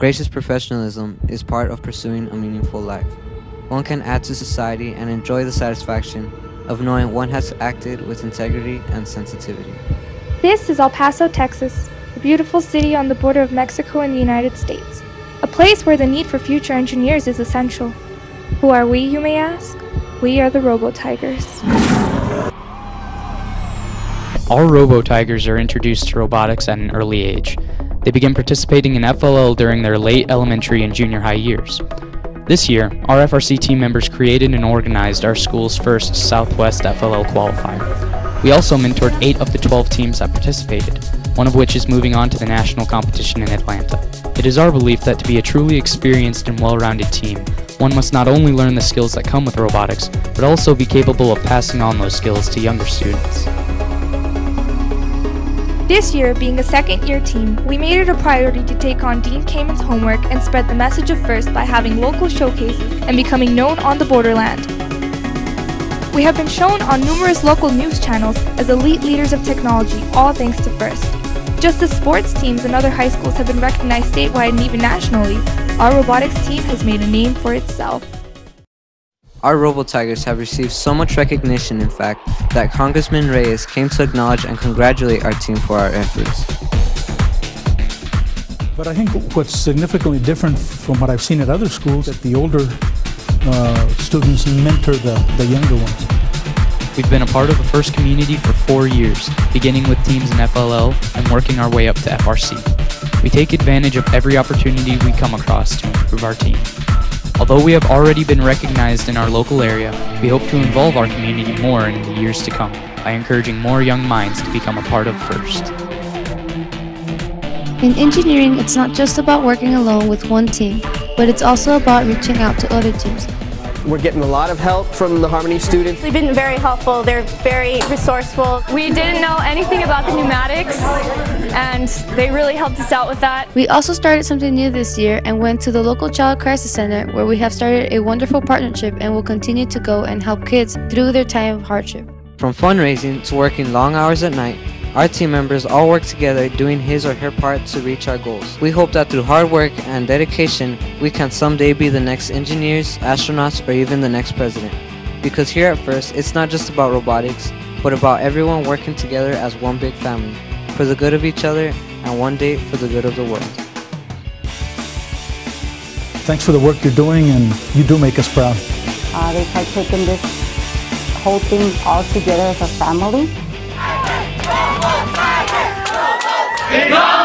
Gracious professionalism is part of pursuing a meaningful life. One can add to society and enjoy the satisfaction of knowing one has acted with integrity and sensitivity. This is El Paso, Texas, a beautiful city on the border of Mexico and the United States. A place where the need for future engineers is essential. Who are we, you may ask? We are the Robo Tigers. All Robo Tigers are introduced to robotics at an early age. They begin participating in FLL during their late elementary and junior high years. This year, our FRC team members created and organized our school's first Southwest FLL qualifier. We also mentored 8 of the 12 teams that participated, one of which is moving on to the national competition in Atlanta. It is our belief that to be a truly experienced and well-rounded team, one must not only learn the skills that come with robotics, but also be capable of passing on those skills to younger students. This year, being a second year team, we made it a priority to take on Dean Kamen's homework and spread the message of FIRST by having local showcases and becoming known on the borderland. We have been shown on numerous local news channels as elite leaders of technology, all thanks to FIRST. Just as sports teams and other high schools have been recognized statewide and even nationally, our robotics team has made a name for itself. Our Robo Tigers have received so much recognition, in fact, that Congressman Reyes came to acknowledge and congratulate our team for our efforts. But I think what's significantly different from what I've seen at other schools, is that the older uh, students mentor the, the younger ones. We've been a part of the FIRST community for four years, beginning with teams in FLL and working our way up to FRC. We take advantage of every opportunity we come across to improve our team. Although we have already been recognized in our local area, we hope to involve our community more in the years to come by encouraging more young minds to become a part of FIRST. In engineering, it's not just about working alone with one team, but it's also about reaching out to other teams. We're getting a lot of help from the Harmony students. They've been very helpful. They're very resourceful. We didn't know anything about the pneumatics, and they really helped us out with that. We also started something new this year and went to the local Child Crisis Center where we have started a wonderful partnership and will continue to go and help kids through their time of hardship. From fundraising to working long hours at night, our team members all work together doing his or her part to reach our goals. We hope that through hard work and dedication, we can someday be the next engineers, astronauts, or even the next president. Because here at FIRST, it's not just about robotics, but about everyone working together as one big family, for the good of each other, and one day for the good of the world. Thanks for the work you're doing, and you do make us proud. Uh, they have taken this whole thing all together as a family. Robo